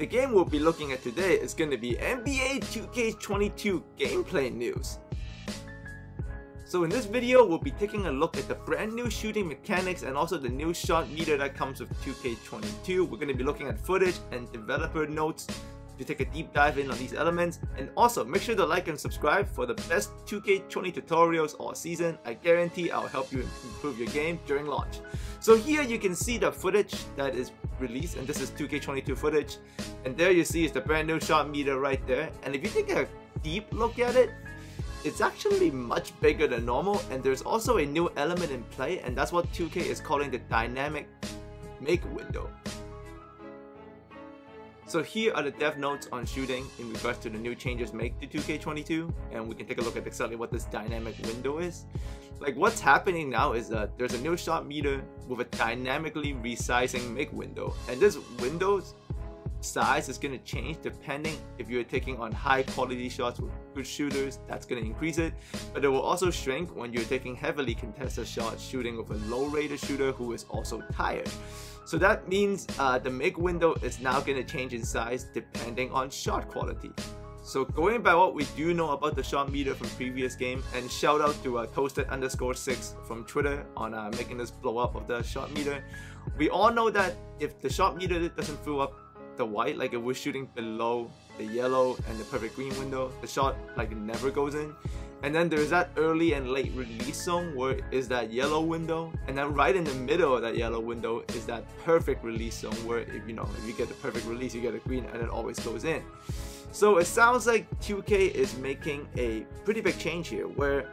The game we'll be looking at today is going to be NBA 2K22 gameplay news. So in this video, we'll be taking a look at the brand new shooting mechanics and also the new shot meter that comes with 2K22. We're going to be looking at footage and developer notes to take a deep dive in on these elements. And also, make sure to like and subscribe for the best 2K20 tutorials all season. I guarantee I'll help you improve your game during launch. So here you can see the footage that is released, and this is 2K22 footage. And there you see is the brand new shot meter right there. And if you take a deep look at it, it's actually much bigger than normal and there's also a new element in play and that's what 2K is calling the dynamic make window. So here are the dev notes on shooting in regards to the new changes made to 2K22 and we can take a look at exactly what this dynamic window is. Like what's happening now is that there's a new shot meter with a dynamically resizing make window and this windows size is going to change depending if you're taking on high quality shots with good shooters that's going to increase it but it will also shrink when you're taking heavily contested shots shooting with a low rated shooter who is also tired so that means uh, the make window is now going to change in size depending on shot quality so going by what we do know about the shot meter from previous game, and shout out to uh, toasted underscore 6 from Twitter on uh, making this blow up of the shot meter. We all know that if the shot meter doesn't fill up the white, like if we're shooting below the yellow and the perfect green window, the shot like never goes in. And then there's that early and late release zone where is that yellow window, and then right in the middle of that yellow window is that perfect release zone where if you know if you get the perfect release, you get a green, and it always goes in. So it sounds like 2K is making a pretty big change here, where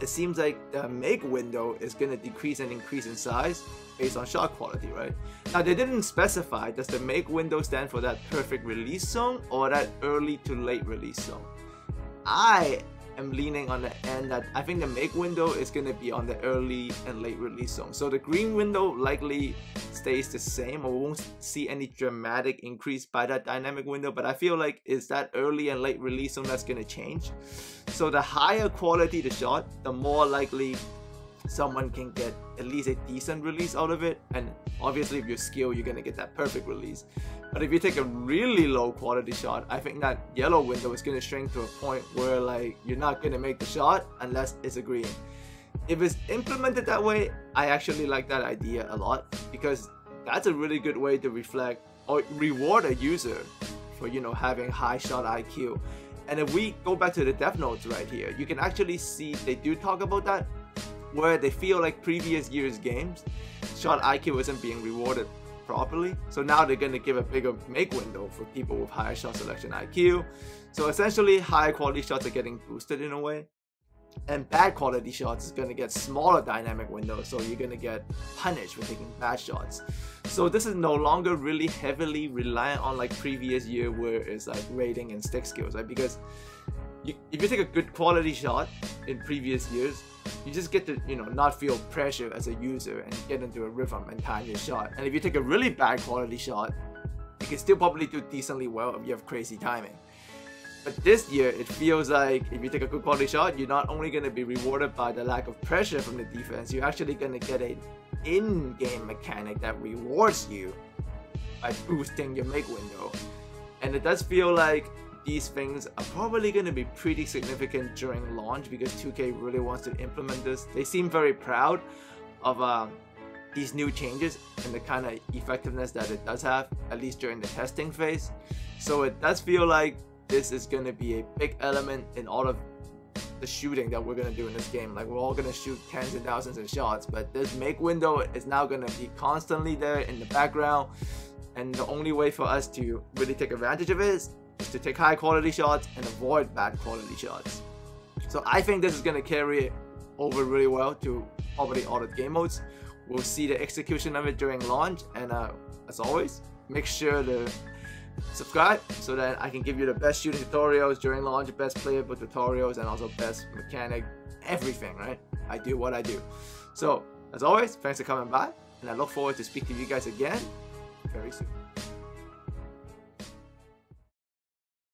it seems like the make window is going to decrease and increase in size based on shot quality, right? Now they didn't specify, does the make window stand for that perfect release zone or that early to late release zone? I am leaning on the end that I think the make window is going to be on the early and late release zone. So the green window likely stays the same or won't see any dramatic increase by that dynamic window, but I feel like it's that early and late release zone that's going to change. So the higher quality the shot, the more likely someone can get at least a decent release out of it. And obviously if you're skilled you're gonna get that perfect release. But if you take a really low quality shot I think that yellow window is gonna shrink to a point where like you're not gonna make the shot unless it's a green. If it's implemented that way I actually like that idea a lot because that's a really good way to reflect or reward a user for you know having high shot IQ and if we go back to the dev notes right here you can actually see they do talk about that where they feel like previous year's games, shot IQ isn't being rewarded properly. So now they're going to give a bigger make window for people with higher shot selection IQ. So essentially, higher quality shots are getting boosted in a way. And bad quality shots is going to get smaller dynamic windows, so you're going to get punished for taking bad shots. So this is no longer really heavily reliant on like previous year where it's like rating and stick skills, right? Because you, if you take a good quality shot in previous years, you just get to you know not feel pressure as a user and get into a rhythm and time your shot. And if you take a really bad quality shot, you can still probably do decently well if you have crazy timing. But this year, it feels like if you take a good quality shot, you're not only going to be rewarded by the lack of pressure from the defense, you're actually going to get an in-game mechanic that rewards you by boosting your make window. And it does feel like these things are probably going to be pretty significant during launch because 2K really wants to implement this. They seem very proud of uh, these new changes and the kind of effectiveness that it does have, at least during the testing phase. So it does feel like this is going to be a big element in all of the shooting that we're going to do in this game. Like we're all going to shoot tens and thousands of shots, but this make window is now going to be constantly there in the background. And the only way for us to really take advantage of it is is to take high quality shots and avoid bad quality shots. So I think this is going to carry over really well to probably all the game modes. We'll see the execution of it during launch and uh, as always, make sure to subscribe so that I can give you the best shooting tutorials during launch, best playable tutorials and also best mechanic, everything, right? I do what I do. So as always, thanks for coming by and I look forward to speaking to you guys again very soon.